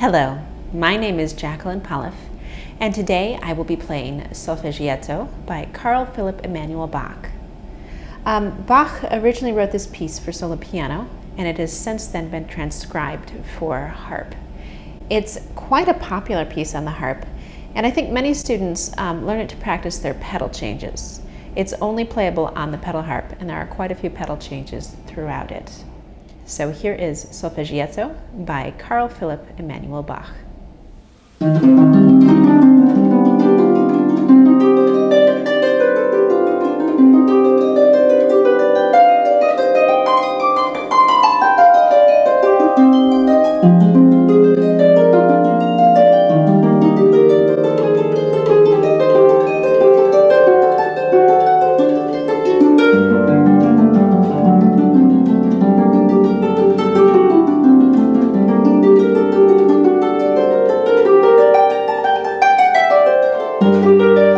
Hello, my name is Jacqueline Pollauf, and today I will be playing Solfeggietto by Carl Philipp Emanuel Bach. Um, Bach originally wrote this piece for solo piano, and it has since then been transcribed for harp. It's quite a popular piece on the harp, and I think many students um, learn it to practice their pedal changes. It's only playable on the pedal harp, and there are quite a few pedal changes throughout it. So here is Solfeggietto by Carl Philipp Emanuel Bach. thank mm -hmm. you